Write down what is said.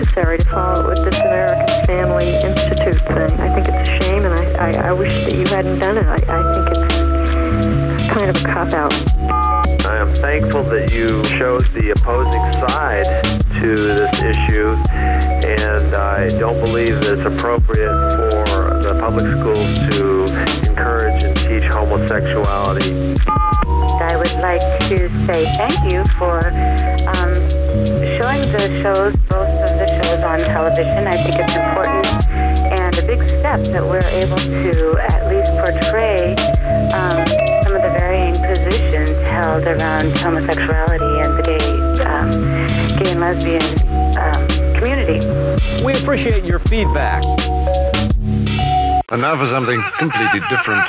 necessary to follow it with this American Family Institute thing. I think it's a shame, and I, I, I wish that you hadn't done it. I, I think it's kind of a cop out. I am thankful that you chose the opposing side to this issue, and I don't believe that it's appropriate for the public schools to encourage and teach homosexuality. I would like to say thank you for um, showing the shows, both of the shows on television. I think it's important and a big step that we're able to at least portray um, held around homosexuality and the gay, um, gay and lesbian um, community. We appreciate your feedback. And now for something completely different.